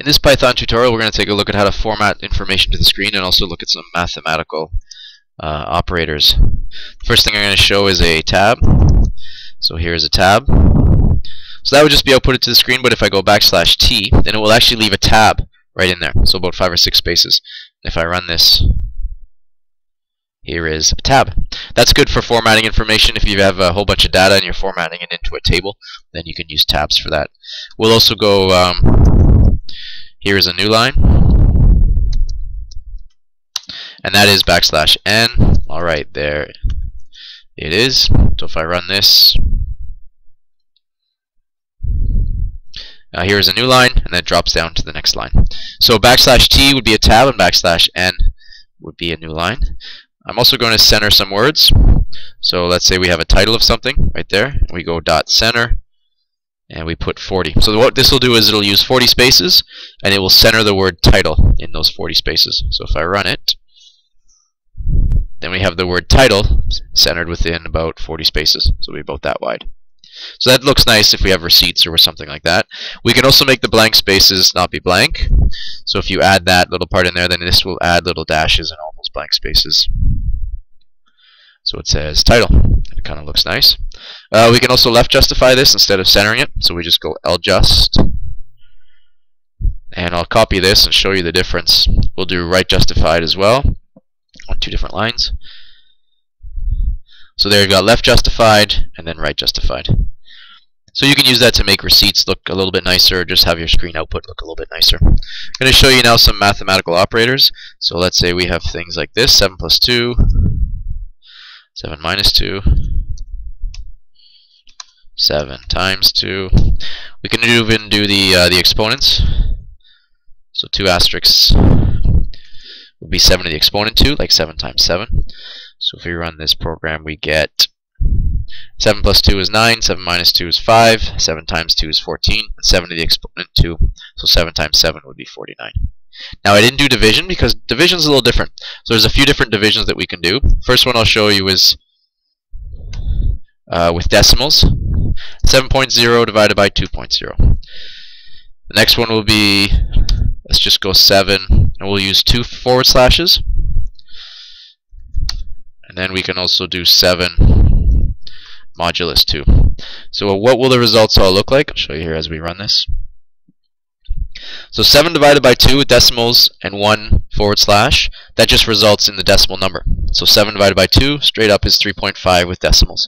In this Python tutorial, we're going to take a look at how to format information to the screen and also look at some mathematical uh, operators. The first thing I'm going to show is a tab. So here's a tab. So that would just be outputted to the screen, but if I go backslash t, then it will actually leave a tab right in there. So about five or six spaces. And if I run this, here is a tab. That's good for formatting information. If you have a whole bunch of data and you're formatting it into a table, then you can use tabs for that. We'll also go um, here is a new line. And that is backslash n. Alright, there it is. So if I run this, uh, here is a new line, and then drops down to the next line. So backslash t would be a tab, and backslash n would be a new line. I'm also going to center some words. So let's say we have a title of something right there. We go dot center, and we put 40. So what this will do is it'll use 40 spaces and it will center the word title in those 40 spaces. So if I run it, then we have the word title centered within about 40 spaces. So be about that wide. So that looks nice if we have receipts or something like that. We can also make the blank spaces not be blank. So if you add that little part in there, then this will add little dashes in all those blank spaces. So it says title. It kind of looks nice. Uh, we can also left justify this instead of centering it. So we just go ljust. And I'll copy this and show you the difference. We'll do right justified as well on two different lines. So there you've got left justified and then right justified. So you can use that to make receipts look a little bit nicer, just have your screen output look a little bit nicer. I'm going to show you now some mathematical operators. So let's say we have things like this, 7 plus 2, 7 minus 2, 7 times 2. We can even do the, uh, the exponents. So 2 asterisks would be 7 to the exponent 2, like 7 times 7. So if we run this program, we get 7 plus 2 is 9, 7 minus 2 is 5, 7 times 2 is 14, and 7 to the exponent 2, so 7 times 7 would be 49. Now I didn't do division because division is a little different. So there's a few different divisions that we can do. First one I'll show you is uh, with decimals. 7.0 divided by 2.0. The next one will be, let's just go 7, and we'll use two forward slashes. And then we can also do 7 modulus 2. So what will the results all look like? I'll show you here as we run this. So 7 divided by 2 with decimals and 1 forward slash, that just results in the decimal number. So 7 divided by 2 straight up is 3.5 with decimals.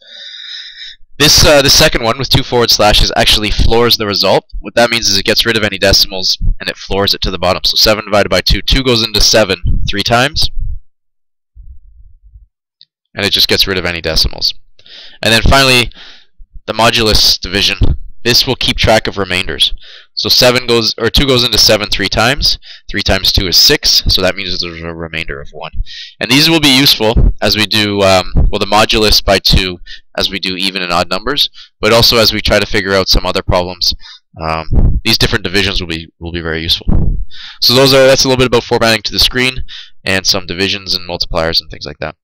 This uh, the second one with two forward slashes actually floors the result. What that means is it gets rid of any decimals and it floors it to the bottom. So 7 divided by 2, 2 goes into 7 three times. And it just gets rid of any decimals. And then finally, the modulus division. This will keep track of remainders. So 7 goes, or 2 goes into 7 three times. 3 times 2 is 6, so that means there's a remainder of 1. And these will be useful as we do, um, well, the modulus by 2 as we do even and odd numbers, but also as we try to figure out some other problems. Um, these different divisions will be will be very useful. So those are that's a little bit about formatting to the screen and some divisions and multipliers and things like that.